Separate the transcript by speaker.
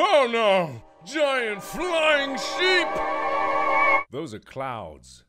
Speaker 1: Oh no! Giant flying sheep! Those are clouds.